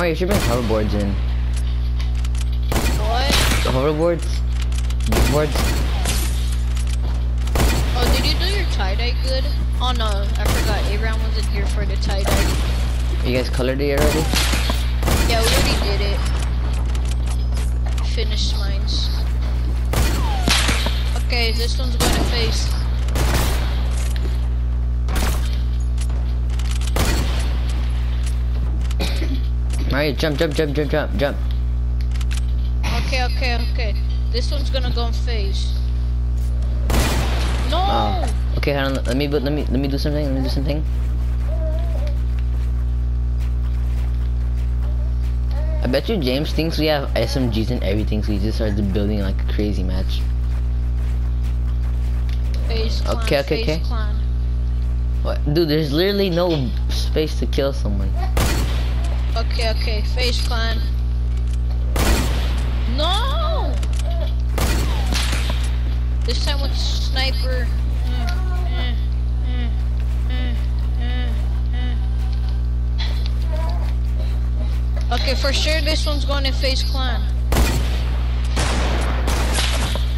Mario, you should bring hoverboards in. What? Hoverboards? Boards? Oh, did you do your tie-dye good? Oh no, I forgot. Abraham wasn't here for the tie-dye. You guys colored it already? Yeah, we already did it. Finished mines. Okay, this one's gonna face. Mario, jump, jump, jump, jump, jump, jump. Okay, okay, okay. This one's gonna go in face. No! Oh. Okay, hold on. Let me, let me, let me do something. Let me do something. I bet you James thinks we have SMGs and everything, so he just started building like a crazy match. Face clan, Okay, okay, okay. clan. What? Dude, there's literally no space to kill someone. Okay, okay, face clan. No! This time with sniper. Okay, for sure this one's going to face clan.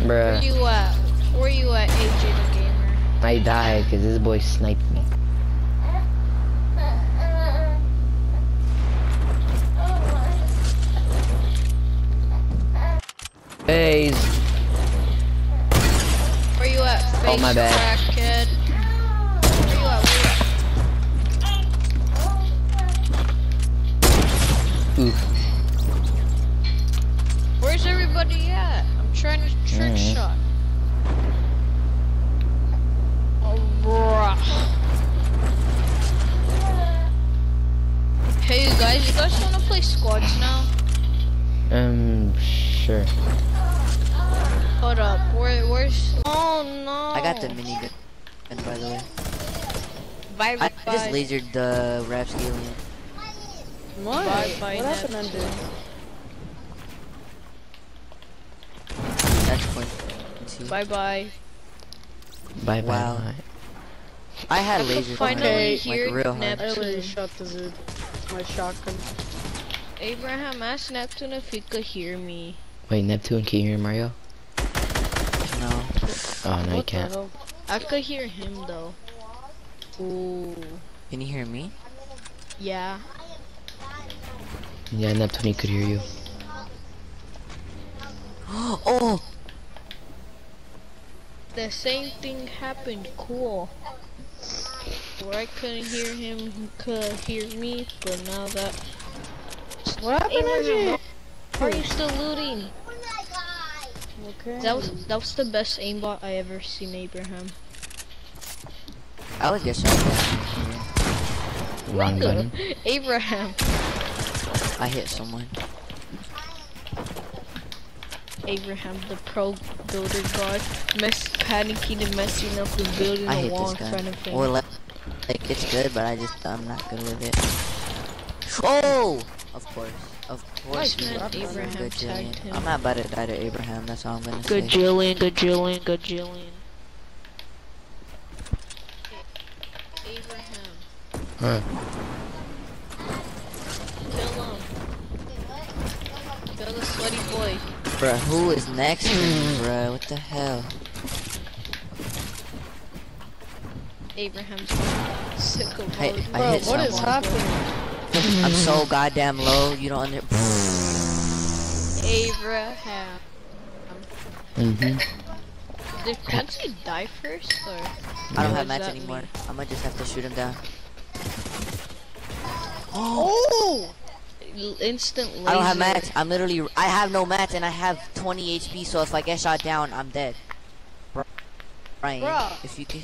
Where Bruh, you at? Where you at, AJ the gamer? I died because this boy sniped me. Where you at? Face Oh, my bad. crackhead. Where you at? Where you at? oof. Where's everybody at? I'm trying to trick Mhm. shot. Oh, bruh. Hey, you guys, you guys wanna play squads now? Um, sure. Hold up, where, where's? Oh no. I got the minigun, by the way. Bye, bye, I bye, just lasered the Rapscallion. What? Bye, bye, what happened Nets. under? That's point. Bye, bye. Bye bye. Wow. bye. I had I could laser finally Okay. hear like real hard. I Neptune. already shot the Zid. My shotgun. Abraham asked Neptune if he could hear me. Wait, Neptune, can you hear Mario? No. Oh no, you what the can't. I could hear him though. Ooh. Can you hear me? Yeah. Yeah, Neptune, he could hear you. oh! The same thing happened. Cool. Where I couldn't hear him, he could hear me, but now that. What happened, Abraham, AJ? why are you still looting? Okay. That was that was the best aimbot I ever seen, Abraham. I was get shot. Wrong button. Abraham. I hit someone. Abraham, the pro builder god, mess panicking and messing up and building I a wall this in front guy. of him. Or like, like it's good, but I just I'm not good with it. Oh! Of course. Of course. Nice you man, are a Abraham good tagged Jillian. him. I'm not about to die to Abraham. That's all I'm gonna Good say. Good Jillian, good Jillian, good Jillian. Abraham, Huh. kill him. Kill the sweaty boy. Bruh, who is next to me, bruh? What the hell? Abraham's sick of Hey, voting. I Bro, hit what is someone. happening? I'm so goddamn low. You don't under. Abraham. Mm-hmm. Did Quincy die first, or? I don't have does match anymore. mean? I'm gonna just have to shoot him down. Oh! Instant laser. I don't have match. I'm literally. I have no match, and I have 20 HP. So if I get shot down, I'm dead. Bro- Ryan, Bruh. if you can.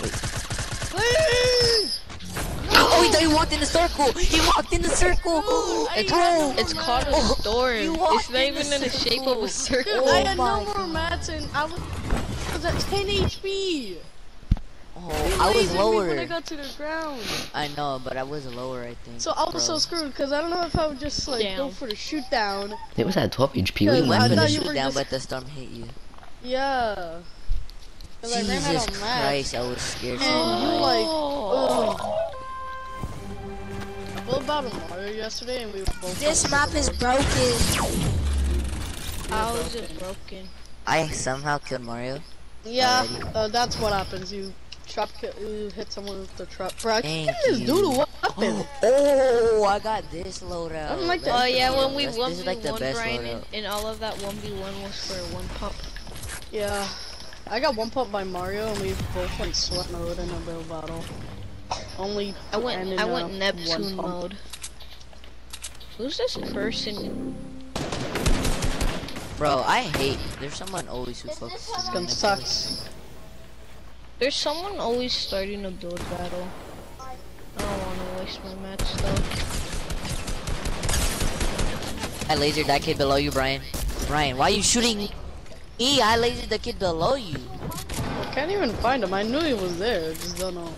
Wait. Please! Oh, he, he walked in the circle. He walked in the circle. It's, Bro. it's called a storm. It's not in the even in the shape of a circle. circle. Oh I Oh had my no more mats and I was, I was at 10 HP. Oh, I was lower. When I got to the ground. I know, but I was lower, I think. So I was so screwed because I don't know if I would just like go for the shoot down. It was at 12 HP. Yeah, We You I went went for the shoot down, just- but the storm hit you. Yeah. I ran out Jesus of. Christ, I was scared so And you like, Oh. ugh. I Battle Mario yesterday and we were both. This map is broken. How is it broken? I somehow killed Mario. Yeah, uh, that's what happens. You trap, kill, you hit someone with the trap. Bro, I Thank can't get this you. dude a weapon. Oh, I got this loadout. I don't like that. Oh yeah, when we That's- one this is v like the one best Brian, and, and all of that one v one was for one pump. Yeah. I got one pump by Mario and we both went sweat mode in a little battle. Only I went ended I went Neptune pump. mode. Who's this person? Bro, I hate. There's someone always who focuses This gun sucks. There's someone always starting a build battle. I don't want to waste my match though. I lasered that kid below you, Brian. Brian, why are you shooting me? I lasered the kid below you. I can't even find him. I knew he was there. I just don't know.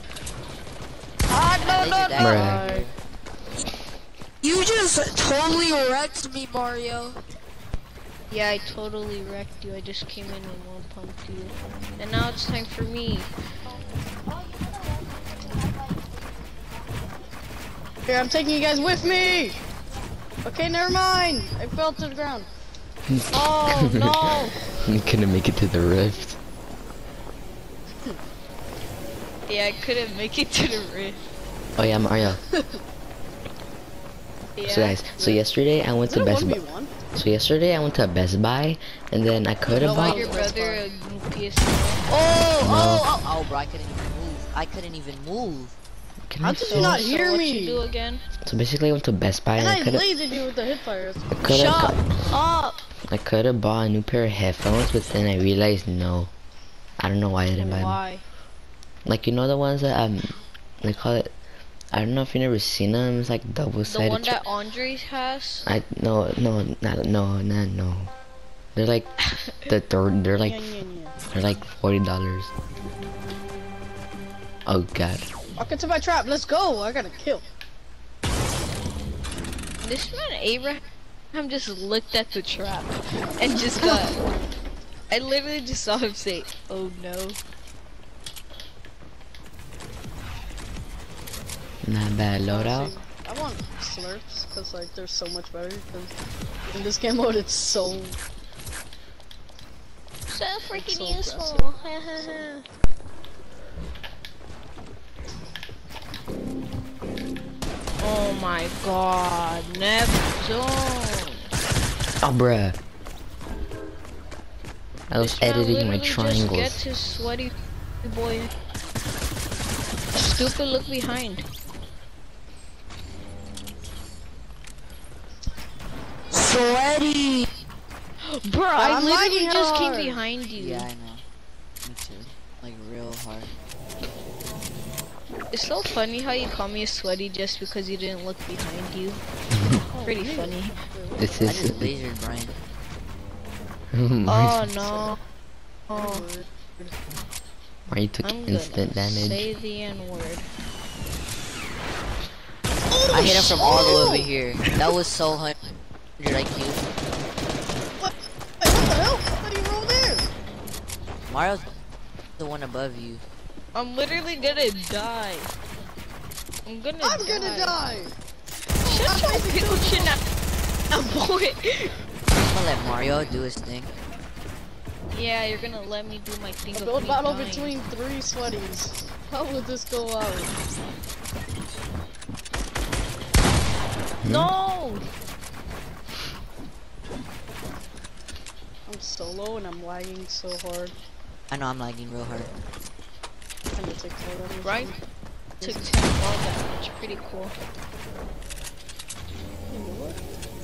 I lasered that Bruh. kid. You just totally wrecked me, Mario. Yeah, I totally wrecked you. I just came in and one pumped you. And now it's time for me. Here, I'm taking you guys with me. Okay, never mind. I fell to the ground. Oh no! You couldn't make it to the rift. Yeah, I couldn't make it to the rift. Oh yeah, Mario. Yeah. So guys, so yesterday I went Is to Best Buy. So yesterday I went to Best Buy, and then I could have bought. Your brother a fine. PS4. Oh, No. oh, oh, oh, bro, I couldn't even move. I couldn't even move. Can How I did say- you not So hear what me? you do again? So basically I went to Best Buy And and I I could have. lasered you with the hip fire. Shut up! I could have bought a new pair of headphones, but then I realized no. I don't know why I didn't buy them. Why? Like you know the ones that um, they call it. I don't know if you never seen them. It's like double sided. The one that Andre has? I no no not no not no. They're like the third. They're like Yeah, yeah, yeah. they're like forty dollars. Oh god. Walk into my trap. Let's go. I got to kill. This man Abraham just looked at the trap and just got. I literally just saw him say, "Oh no." Not bad loadout. I want slurps because like they're so much better. Cause in this game mode, it's so. So freaking so useful. oh my god, Neptune. Oh bruh. I was This editing my literally Just get gets his sweaty boy. Stupid look behind. Sweaty. Bro, I I'm literally lagging just came behind you. Yeah, I know. Me too. Like real hard. It's so funny how you call me a sweaty just because you didn't look behind you. Pretty oh, funny. This I is. just lasered Brian. Oh no. Oh, Why you took I'm instant damage? say the N word. Oh, I hit him from all the way over here. That was so 100 IQ. What? Wait, what the hell? How did you roll there? Mario's the one above you. I'm literally gonna die. I'm gonna I'm die. gonna die. Shut your pickle chin up. Oh, boy. I'm gonna let Mario do his thing. Yeah, you're gonna let me do my thing A of build me battle dying. between three sweaties. How would this go out? No! I'm solo and I'm lagging so hard. I know I'm lagging real hard. Kinda takes all that much Right? time. Took 10 ball damage. Pretty cool.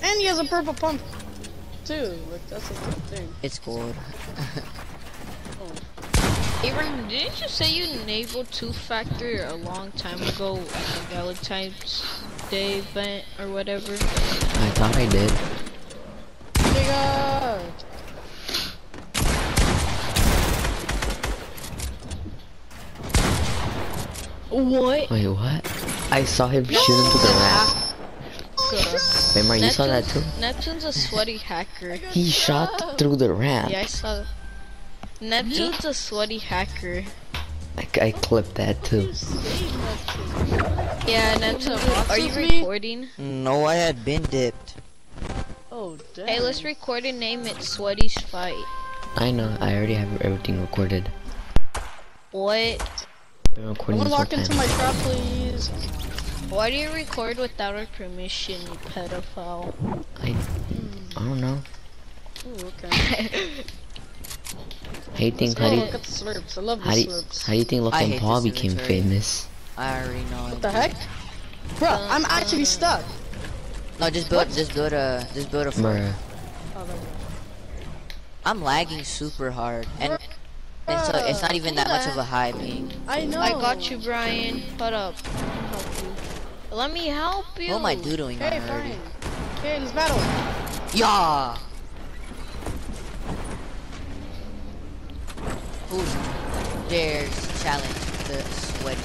And he has a purple pump too. Like that's a good thing. It's gold. Oh. Abraham, didn't you say you enabled two factor a long time ago at the Valentine's Day event or whatever? I thought I did. Nigga! What? Wait, what? I saw him shoot into the ramp. Wait, Mar, you saw that too? Neptune's a sweaty hacker. He shot through the ramp. Yeah, I saw that. Neptune's a sweaty hacker. I, I clipped that too. Yeah, Neptune, are you recording? No, I had been dipped. Oh damn. Hey, let's record and name it Sweaty's Fight. I know, I already have everything recorded. What? Been recording Someone this whole walk time. into my trap, please. Why do you record without our permission, you pedophile? I, I don't know. Hmm. Ooh, okay. How do you think, how do you, look at the slurps. I love the how do you, slurps. how do you think I Logan hate Paul this became inventory. famous? I already know. What the heck? Bruh, uh, I'm actually stuck. No, just build, just build a, just build a fort. Oh, there we go. I'm lagging super hard, and and so it's not even that much of a oh. high ping. I know. I got you, Brian. Hold up. Let me help you. Let me help you. What am I doodling Hey, already? fine. Okay, let's battle. Yeah. Who dares challenge the sweaty?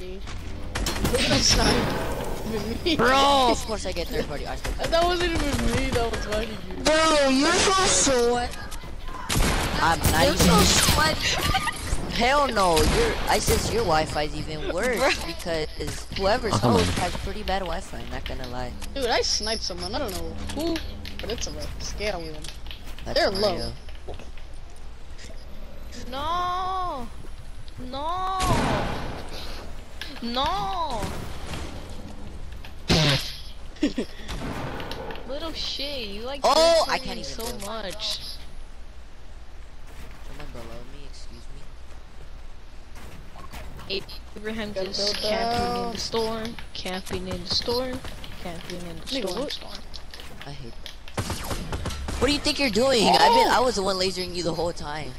Me. Look at that snipe. Even me. Bro, of course I get third party. I still- That wasn't even me that was fighting you. Bro, you're so sweat. I'm not You're even. so sweaty. Hell no, your I says your Wi-Fi is even worse because whoever's Oh, come host has pretty bad Wi-Fi. I'm not gonna lie. Dude, I sniped someone. I don't know who, but it's a scale wheel. That's They're low. No. No. No. Little shit, you like Oh, I can't even so build. much. Someone below me, excuse me. Abraham Gotta just build camping in the storm, camping in the storm, camping in the storm. what? storm. I hate that. What do you think you're doing? I've been I was the one lasering you the whole time.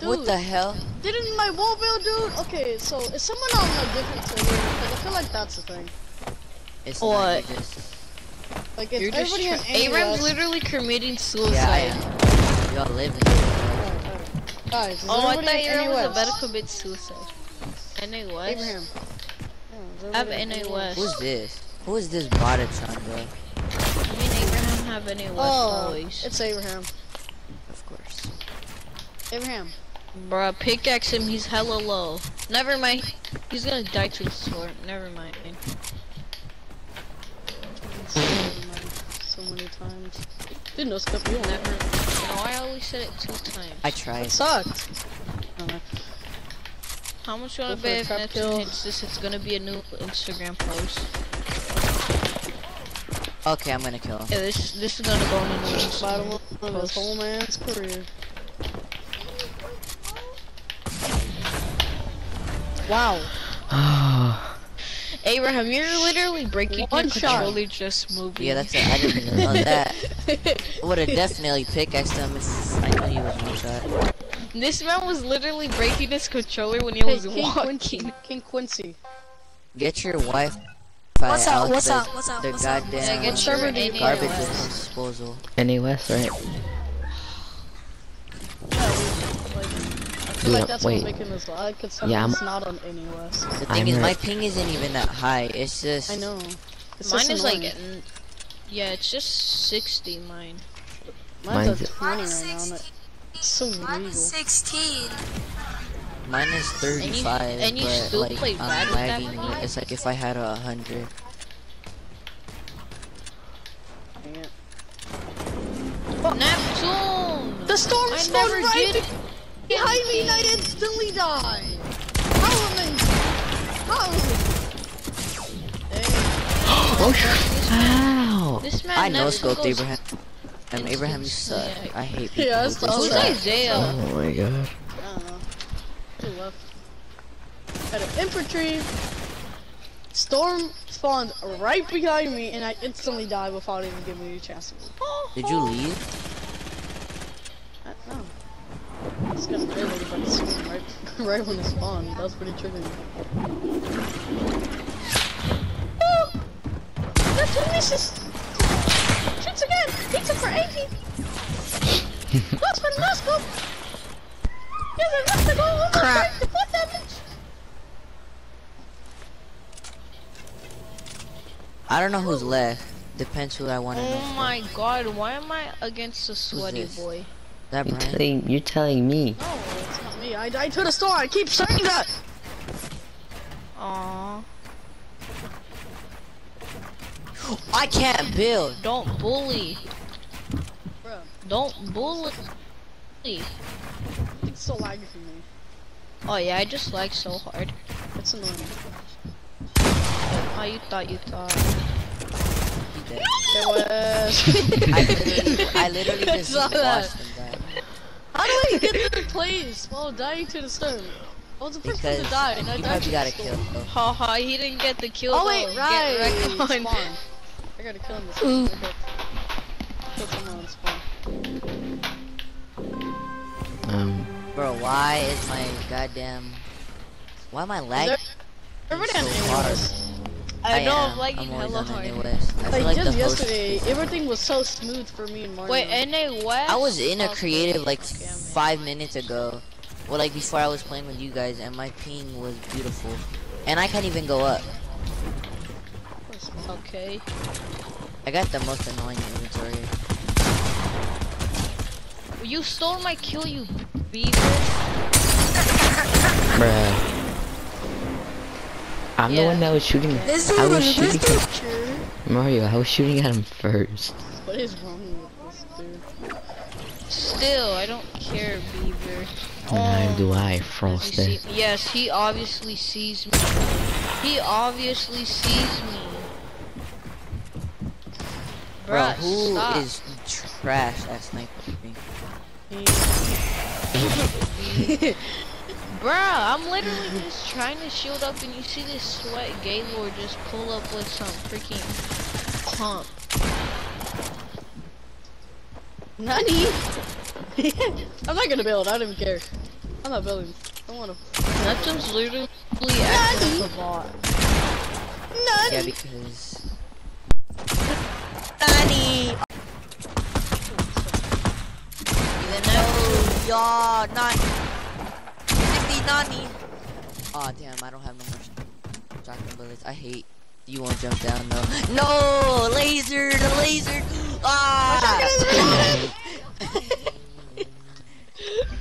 What the hell? Didn't my wall build, dude? Okay, so is someone on a different server? Because I feel like that's the thing. It's What? not you just Like, it's You're just everybody on tr- NES. Abraham's literally committing suicide. Yeah, I am. Y'all live in it. Alright, alright. Guys, is Oh, I everybody thought on Abraham was NES? about to commit suicide. NA West. Abraham. Yeah, is I have everybody on NA West. Who's this? Who is this Botachan, bro? Me and Abraham have NA West Oh, always. it's Abraham. Of course. Abraham. Bruh, pickaxe him, he's hella low. Never mind. He's gonna die to the sword. Never mind. so many times. Dude, no scope you Never. never. No, I always said it two times. I tried. It sucked. How much you wanna Go bet if trap Neptune kill. hits this, it's gonna be a new Instagram post. Okay, I'm gonna kill him. Yeah, this this is gonna go on a new Instagram of this whole man's career. Wow. Abraham, you're literally breaking One your shot. controller just moving. Yeah, that's it. I didn't even know that. I would have definitely pickaxed him if I knew he was one shot. This man was literally breaking his controller when he Hey, was King walking. Quincy. King Quincy. Get your Wi-Fi What's up? out What's the, up? What's up? the What's up? goddamn Yeah, get What your server do garbage West. disposal. NA West, right? Like, I feel Yeah, like that's wait. what's making this lag, because Yeah, I'm- it's not on NES. The thing I'm is, my ping isn't even that high. It's just. I know. It's Mine is like, annoying. n- yeah, it's just 60 mine. Mine's, mine's- at 20 right now. And It's so I'm 16. Mine is 35, and you but still like play I'm with that lagging. It's like if I had a hundred. Neptune! The storm I spawned right did- behind me and I instantly died. How am I? How? Hey, Oh, wow! This man I know Neptune scoped goes- Abraham. Abraham, you suck. Yeah. I hate people Yeah, who that's just the Who's. Isaiah? Oh my god. I don't know. Two left. Had an infantry. Storm spawned right behind me and I instantly died without even giving me a chance to move. Did you leave? I don't know. It's because everybody spawned right, right when it spawned. That was pretty triggering. Oh! The two misses! Shoots Pizza for 80! That's for the last one! Yes, I have to go over Crap. What damage? I don't know who's left. Depends who I want to Oh my for. god, why am I against a sweaty boy? That you're telling, you're telling me. No, it's not me. I died to the store. I keep saying that. Aww. I can't build. Don't bully. Bro, Don't bully. it's so laggy for me. Oh yeah, I just like so hard. It's annoying. How you thought you thought? He did. Was. I literally, I literally just Saw watched that. him die. How do I get the place while dying to the storm? I was the first one Because to die, and I he died probably to got the a kill. storm. though. Haha, he didn't get the kill. Oh wait, though. right. Get wrecked on. Spawn. I gotta kill him. This time. Kill someone on spawn. Um, Bro, why is my goddamn... Why am I lagging? There- Everybody on so hard? AWS. I know am. I'm lagging I'm always hella hard. I Like, like just host- yesterday, everything was so smooth for me and Mario. Wait, NA West? I was in a Okay. creative like Scam five minutes ago. Well, like before I was playing with you guys, and my ping was beautiful. And I can't even go up. Okay. I got the most annoying inventory. You stole my kill, you beaver. bruh. I'm the one that was shooting. This I was shooting at picture. Mario. I was shooting at him first. What is wrong with this dude? Still, I don't care, beaver. Neither do I, Does he see- yes, he obviously sees me. He obviously sees me. Bro, Bruh, who stop. is trash at sniping? Bruh, I'm literally just trying to shield up and you see this sweat Gaylord just pull up with some freaking pump. Nani? I'm not gonna build. I don't even care. I'm not building. I don't wanna. Neptune's literally acting like a bot. Yeah, because Nani? even though y'all not 60 nani. Aw damn, I don't have no more shotgun bullets. I hate. You won't jump down though. No, laser, the laser. Ah.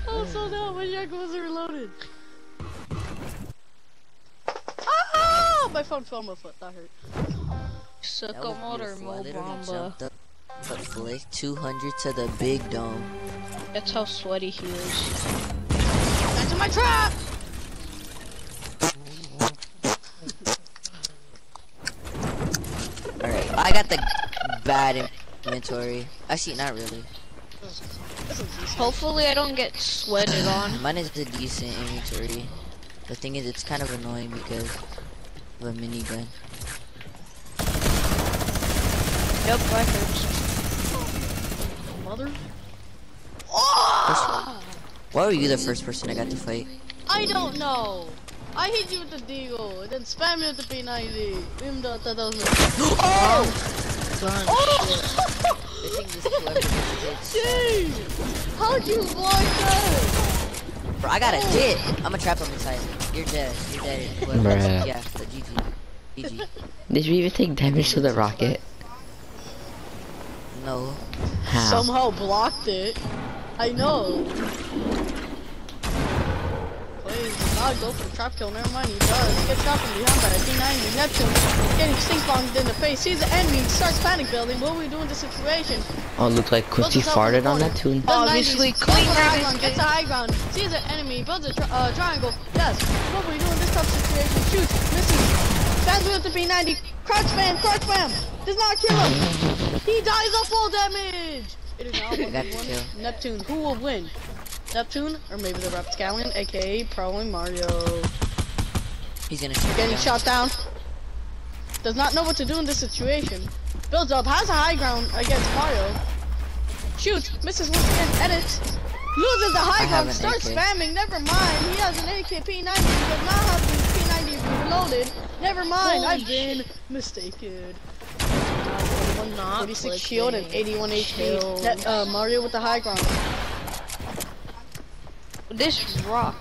Oh, so no, my shotgun wasn't reloaded. Ah! My phone fell on my foot. That hurt. Suck That a was motor, beautiful. I Mo literally Bamba. jumped up, but flick 200 to the big dome. That's how sweaty he is. Into my trap! Alright, I got the bad inventory. Actually, not really. Hopefully I don't get sweated on. Mine is a decent inventory. The thing is, it's kind of annoying because of a minigun. Yep, that hurts. Mother? Why were you the first person I got to fight? I don't know. I hit you with the deagle, and then spam me with the P90. Even though that was my- Oh! Gun Oh! I think this whoever gets How'd you block that? Bro, I got a oh. dit. I'm a trap him inside. You're dead. You're dead. Whoever- Bruh. Yeah, the GG. GG. Did you even take damage to the rocket? No. How? Somehow blocked it. I know. Please do not go for the trap kill. Never mind, he does. He gets shot from behind by a P90. Neptune getting stink bombed in the face. Sees the enemy, starts panic building. What do we do in this situation? Oh, looked like Quincy Builds himself farted on corner. that tune. Does Obviously, 90s, clean goes for the high ground, gets a high ground, sees an enemy, builds a tri uh, triangle. Yes, what we do in this tough situation? Shoots, misses, spams with the P90, crouch spam, crouch spam, does not kill him. He dies of full damage. It is now 1v1. Neptune. Who will win? Neptune or maybe the Rapscallion, aka probably Mario. He's gonna shoot Getting down. shot down. Does not know what to do in this situation. Builds up, has a high ground against Mario. Shoots, misses once again, edits. Loses the high ground, starts spamming, never mind. He has an AK P90, he does not have the P90 reloaded. Never mind, Holy I've been mistaken. Not 46 shield and 81 HP. Uh, Mario with the high ground. This rock.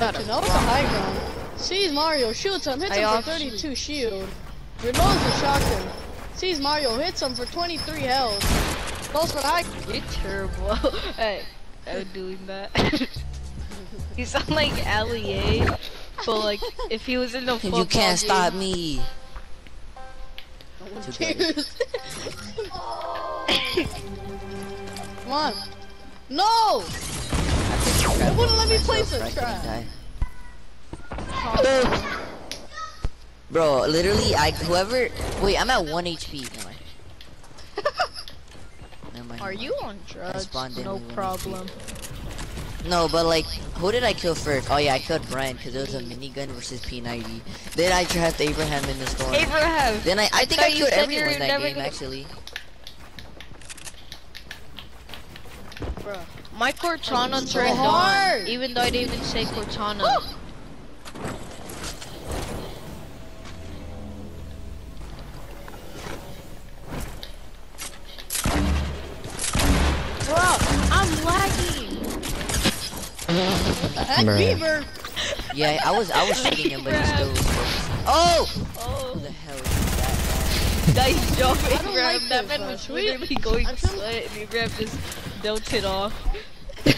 Was the high ground. Sees Mario, shoots him, hits I him for obviously- 32 shield. Reloads a shotgun. Sees Mario, hits him for 23 health. Goes for the high. You're terrible at, at doing that. you sound like Ali but like if he was in a football You can't game. stop me. Too bad. Cheers. Come on. No! It wouldn't let me place Myself, it. so I couldn't Try. Bro, literally, I whoever. Wait, I'm at one HP. Never mind. Never mind. Are you on drugs? No with one problem. No, but like, who did I kill first? Oh yeah, I killed Brian because it was a minigun versus P90. Then I trapped Abraham in the storm. Abraham. Then I, I think thought I killed everyone in that game gonna- actually. Bro, my Cortana so turned hard. even though I didn't even say Cortana. Heck, Beaver. Yeah, I was I was shooting him, but he still was focused. Oh! Who Oh, the hell is that? nice job, I don't Abraham. like that this, man was should we- literally going I feel- sweat, and Abraham just melted off. I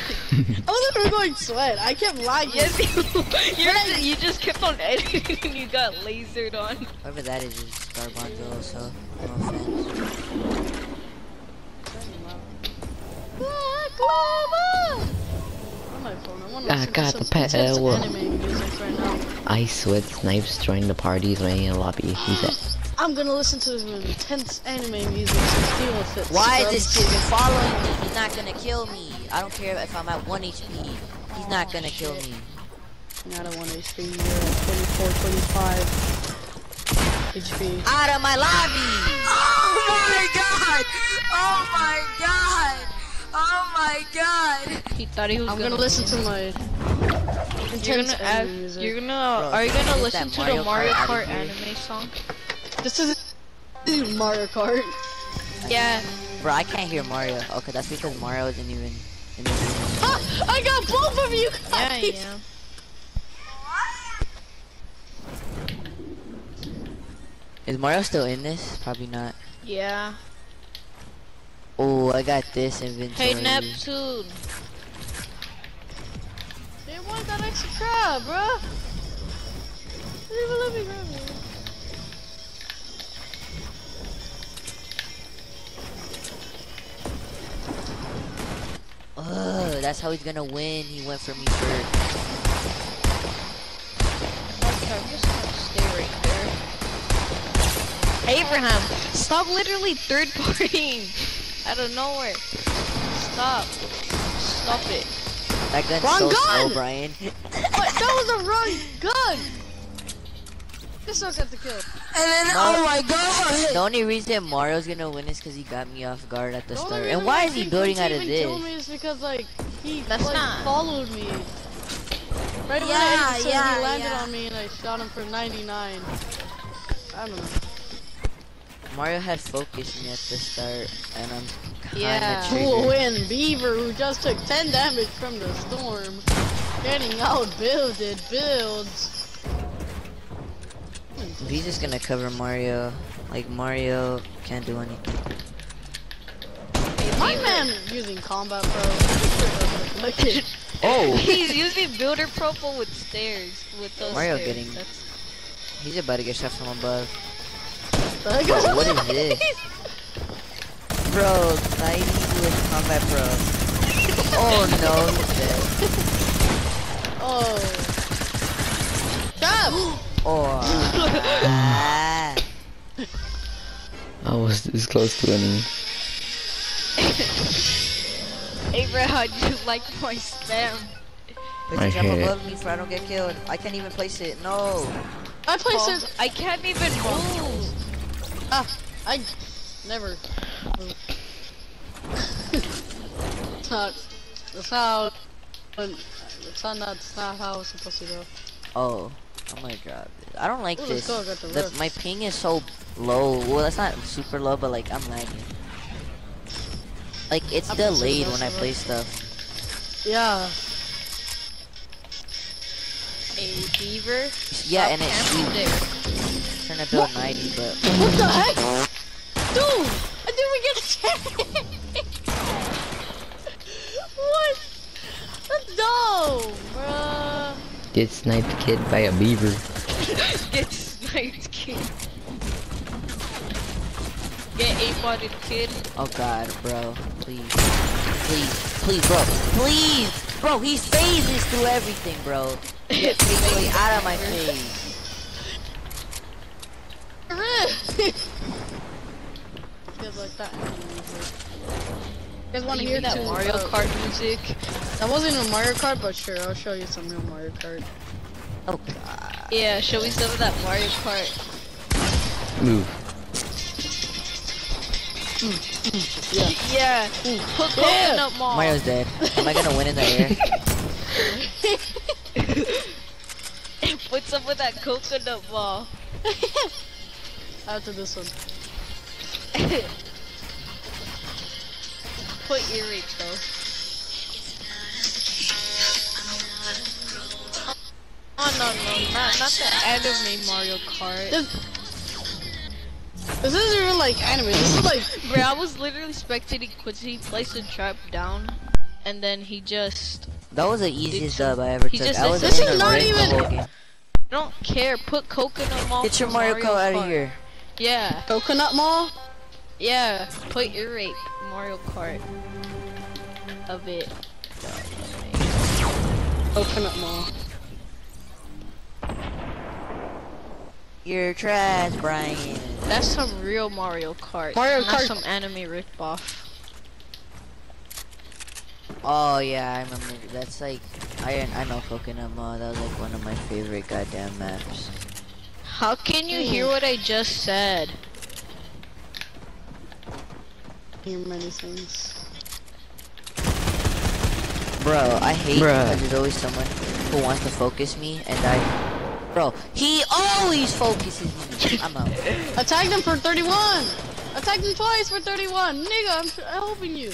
wasn't even going sweat. I kept lagging. Yes, you, you're just, you just kept on editing and you got lasered on. Whoever that is is Garbanzo, so no offense. On I wanna I got the pet intense L. Uh, anime music right now. Ice with snipes join the parties running in a lobby. He's at I'm gonna listen to some intense anime music to deal with it. Why is um, this kid following me? He's not gonna kill me. I don't care if I'm at 1 HP. He's not gonna oh, kill me. Not at 1 HP, you're at 24, 25 HP. Out of my lobby! Oh my god! Oh my god! Oh my god! He thought he was I'm gonna, gonna listen to my You're gonna anime add, music. you're gonna Bro, are you gonna listen to Mario the Mario Kart Kart anime song? This is Mario Kart. Yeah. Bro, I can't hear Mario. Okay, that's because Mario isn't even in the. Ah, I got both of you Yeah, yeah. Is Mario still in this? Probably not. Yeah. Oh, I got this inventory. Hey Neptune. They want that extra crab, bruh. Leave it, let me grab it. Ugh, that's how he's gonna win. He went for me first. Okay, I'm just gonna stay right there. Abraham, stop literally third partying out of nowhere. Stop. Stop it. That gun's Wrong so gun! slow, Brian. What? That was a wrong gun! This sucks at the kill. And then, No. oh my god! the only reason Mario's gonna win is because he got me off guard at the The start. And why is he building Quincy out of even killed this? me is because like he That's like, not- followed me. Right when I said yeah, he landed yeah. on me and I shot him for 99. I don't know. Mario had focused me at the start, and I'm kinda Yeah. Who will win? Beaver, who just took 10 damage from the storm, getting outbuilded, builds. He's just gonna cover Mario. Like Mario can't do anything. My man using combat pro. Like it. Oh, He's using Builder Purple with stairs. With those Mario stairs. getting- That's- he's about to get shot from above. Like, Bro, what is this? Bro, 90 with combat pro. Oh no, he's dead. Oh. Stop! Oh. ah. I was this close to winning. Abraham, you like my spam? Please I jump hate it. above me so I don't get killed. I can't even place it. No. I placed Oh, it. I can't even move. Ah, I never. it's not. That's how. It's not. That's not how it's supposed to go. Oh, oh my gonna drop it. I don't like Ooh, this. go, I got the The- my ping is so low. Well, that's not super low, but like I'm lagging. Like it's I've been delayed when I low. play stuff. Yeah. A beaver. Yeah, and it camping shoots. there. Trying to build 90, but What the heck? Dude, I didn't get a chance. what? That's dumb, bruh. Get sniped kid by a beaver. Get sniped, kid. Get aim-bodied, kid. oh god, bro, please, please, please, bro, please, bro, he phases through everything, bro. Get phasing out of my face. Feels like that. You guys want to hear that that Mario Kart music? That wasn't a Mario Kart, but sure, I'll show you some real Mario Kart. Oh god. Yeah, show me some of that Mario Kart. Move. Yeah, put Yeah. coconut mall. Mario's dead. Am I gonna win in the air? Put some of that coconut ball. After this one. Put earrings though. Oh no no, not not the anime Mario Kart. This, this isn't even like anime. This is like Bro, I was literally spectating Quincy place a trap down, and then he just That was the easiest some- dub I ever he took. just I was This is not even- I don't care. Put coconut mall. Get your for Mario Kart out of here. Yeah, Coconut Mall. yeah. Put earache Mario Kart of it. Coconut Mall. You're trash, Brian. That's some real Mario Kart. Mario Kart. not Kart. some anime ripoff. Oh yeah, I remember. That's like, I I know Coconut Mall. That was like one of my favorite goddamn maps. How can you hear hmm. what I just said? Hear many things. Bro, I hate Bruh. because there's always someone who wants to focus me, and I. Bro, he always focuses me. I'm out. Attack them for 31. Attack them twice for 31. Nigga, I'm, I'm helping you.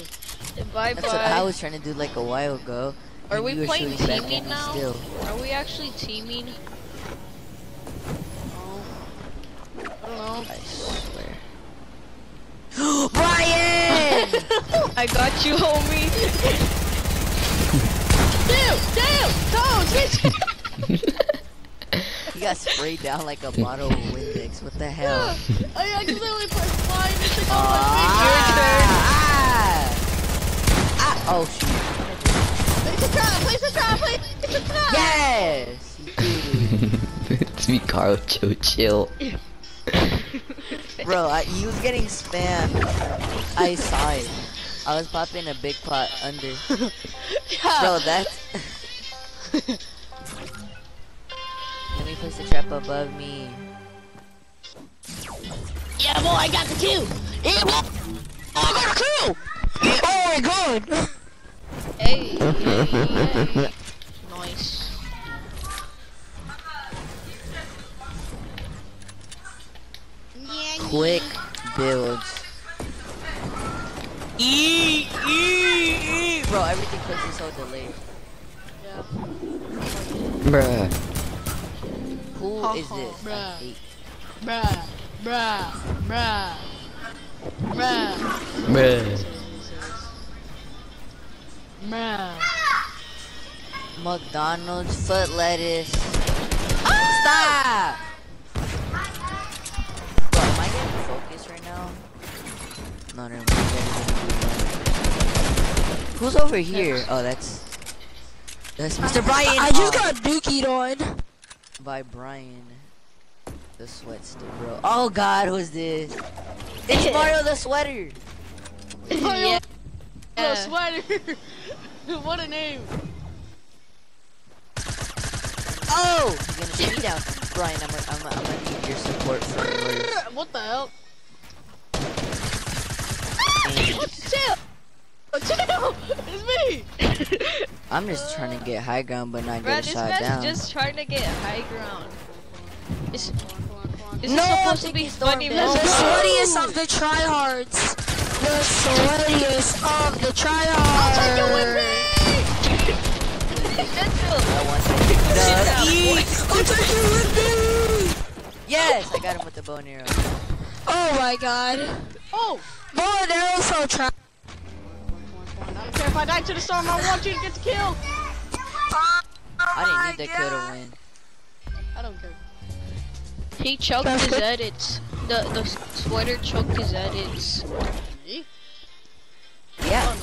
Bye That's what I was trying to do like a while ago. Are we playing shooting back at teaming now? Still. Are we actually teaming? Oh. I don't know. I swear. Brian! I got you, homie. Damn! Damn! Don't switch! he got sprayed down like a bottle of Windex. What the hell? I accidentally pressed fine. This thing on Ah! Ah! Oh shoot. my finger. Place a trap! Place a trap! Place a trap! Yes! You did it. it's me, Carl. Chill, chill. Bro, I, he was getting spammed. I saw it. I was popping a big pot under. Bro, that's. Let me place the trap above me. Yeah, boy, I got the kill! Yeah, boy! Oh, I got the kill! Oh my god! Hey, hey, Quick builds. E e e. Bro, everything clicks is so delayed. Bruh. Who is this? I Bruh. hate- Bruh, bruh, bruh, bruh, Bruh. bruh. McDonald's foot lettuce. Stop! Bro, am I getting focused right now? No, never mind. That isn't a good one. Who's over here? Oh, that's that's Mr. Brian. I just Oh, got dookied on. by Brian. The sweat still, bro. Oh God, who's this? It's Mario the sweater. yeah. The sweater! what a name! Oh, he's gonna shoot me down. Brian, I'm gonna, I'm gonna, I'm gonna need your support for. What the hell? Thanks. Chill! Chill! It's me! I'm just trying to get high ground, but not Bro, get shot man's down. just trying to get high ground. This, this No, is supposed to be funny, The sweatiest of the tryhards. The sweatiest of the tryhards. Take it with me! I want to Sit down, boy. I'll take you with me. Yes, I got him with the bow and arrow. Oh my god. Oh! Boy, they're also trying. I don't care if I die to the storm, I want you to get the kill! I didn't need the kill to win. I don't care. He choked That's his good. edits. The the sweater choked his edits. Me? Yeah.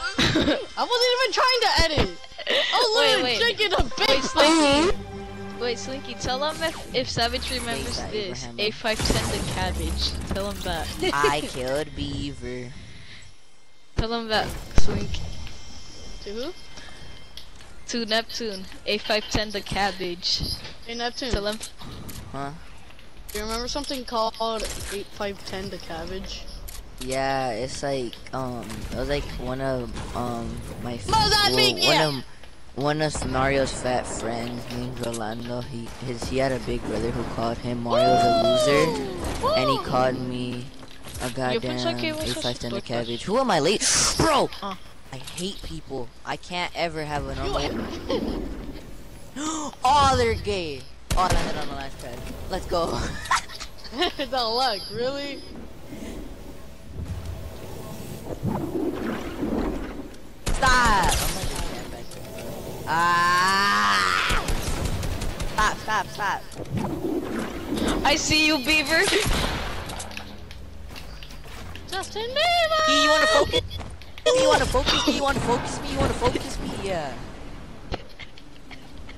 Oh, I wasn't even trying to edit! I was Wait, literally wait. drinking a big Wait, thing! Slinky. Wait, Slinky, tell him if, if Savage remembers that, this. Abraham. A510 the cabbage. Tell him that. I killed Beaver. Tell him that, Slinky. To who? To Neptune. A510 the cabbage. Hey Neptune, Tell him. Huh? do you remember something called 8510 to cabbage? Yeah, it's like um, it was like one of um my f- Mozart well, Miguel! one of one of Mario's fat friends named Rolando. He his he had a big brother who called him Mario the loser, and he called me a goddamn pensé que ibas a A5 the cabbage. Who am I late, bro? Ah. I hate people. I can't ever have a normal. oh, they're gay. Oh, I landed on the last pad. Let's go. the luck, really? Stop! I'm gonna just stand back there. Ah! Stop, stop, stop. I see you, Beaver. Justin Bieber! You wanna focus? You wanna focus me? You wanna focus me? You wanna focus me? Yeah.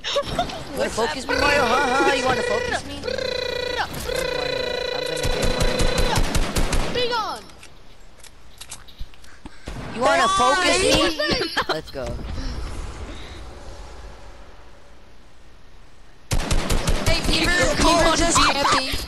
You wanna focus me, Mario? Huh? Huh? You wanna focus me? I'm gonna get Mario. Be gone! You wanna focus me? Let's go. Hey,